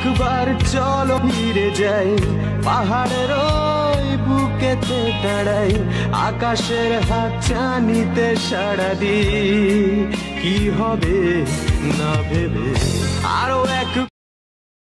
একবার চলো ফিরে যাই, পাহাড়ের ওই বুকেতে দাঁড়াই, আকাশের হাত চানিতে সাড়া দি কি হবে না ভেবে?